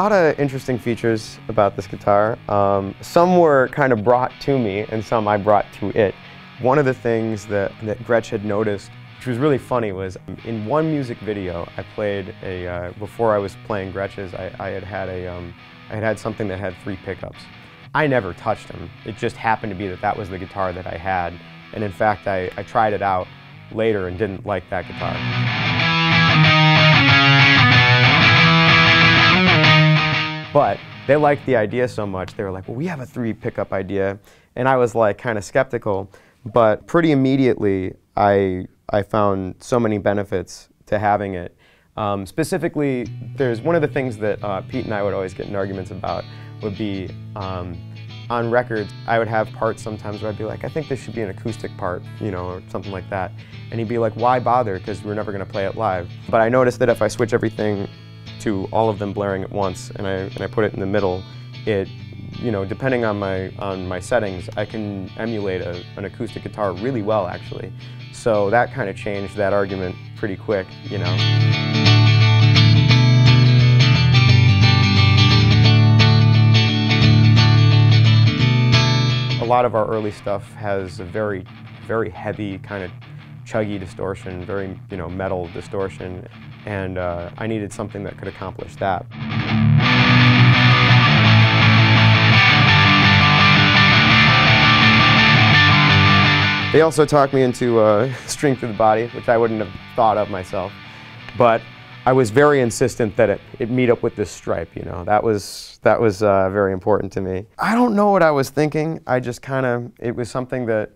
Lot of interesting features about this guitar. Um, some were kind of brought to me and some I brought to it. One of the things that, that Gretsch had noticed, which was really funny, was in one music video I played a, uh, before I was playing Gretsch's, I, I had had a, um, I had had something that had three pickups. I never touched them. It just happened to be that that was the guitar that I had. And in fact, I, I tried it out later and didn't like that guitar. But they liked the idea so much, they were like, well, we have a three pickup idea. And I was like kind of skeptical. But pretty immediately, I, I found so many benefits to having it. Um, specifically, there's one of the things that uh, Pete and I would always get in arguments about would be um, on records, I would have parts sometimes where I'd be like, I think this should be an acoustic part, you know, or something like that. And he'd be like, why bother? Because we're never going to play it live. But I noticed that if I switch everything to all of them blaring at once and I, and I put it in the middle, it, you know, depending on my, on my settings, I can emulate a, an acoustic guitar really well, actually. So that kind of changed that argument pretty quick, you know. A lot of our early stuff has a very, very heavy kind of chuggy distortion, very, you know, metal distortion, and uh, I needed something that could accomplish that. They also talked me into uh, strength of the body, which I wouldn't have thought of myself. But I was very insistent that it, it meet up with this stripe, you know. That was, that was uh, very important to me. I don't know what I was thinking. I just kind of, it was something that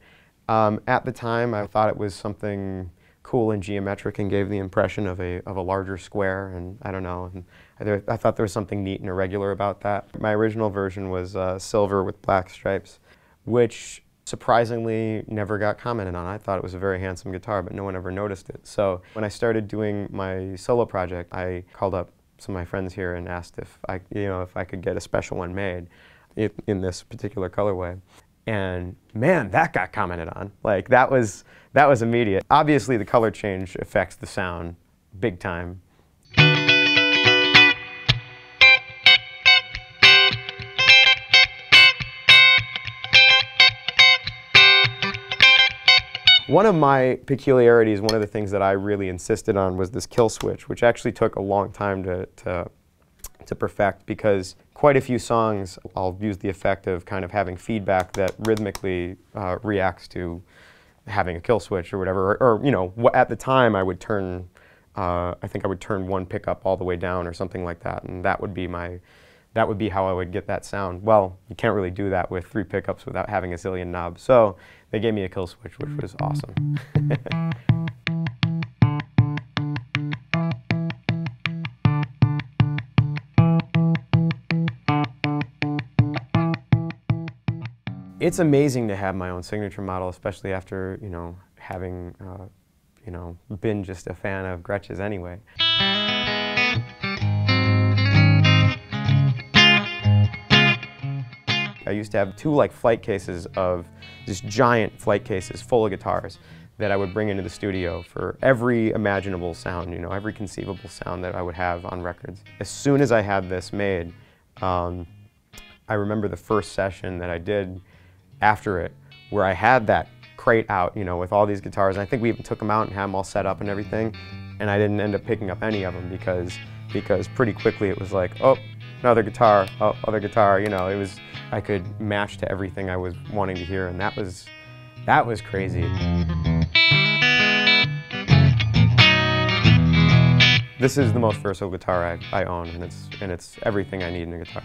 um, at the time I thought it was something cool and geometric and gave the impression of a, of a larger square and I don't know. And I, thought there was something neat and irregular about that. My original version was uh, silver with black stripes, which surprisingly never got commented on. I thought it was a very handsome guitar, but no one ever noticed it. So when I started doing my solo project, I called up some of my friends here and asked if I, you know, if I could get a special one made in this particular colorway. And man, that got commented on. Like that was, that was immediate. Obviously the color change affects the sound big time. One of my peculiarities, one of the things that I really insisted on was this kill switch, which actually took a long time to, to, to perfect because quite a few songs I'll use the effect of kind of having feedback that rhythmically uh, reacts to having a kill switch or whatever. Or, or you know, at the time I would turn, uh, I think I would turn one pickup all the way down or something like that, and that would be my that would be how I would get that sound. Well, you can't really do that with three pickups without having a zillion knobs. So they gave me a kill switch, which was awesome. it's amazing to have my own signature model, especially after, you know, having, uh, you know, been just a fan of Gretsch's anyway. I used to have two like flight cases of just giant flight cases full of guitars that I would bring into the studio for every imaginable sound, you know, every conceivable sound that I would have on records. As soon as I had this made, um, I remember the first session that I did after it where I had that crate out, you know, with all these guitars. And I think we even took them out and had them all set up and everything. And I didn't end up picking up any of them because, because pretty quickly it was like, oh, another guitar, oh, other guitar, you know, it was, I could match to everything I was wanting to hear, and that was, that was crazy. This is the most versatile guitar I, I own, and it's, and it's everything I need in a guitar.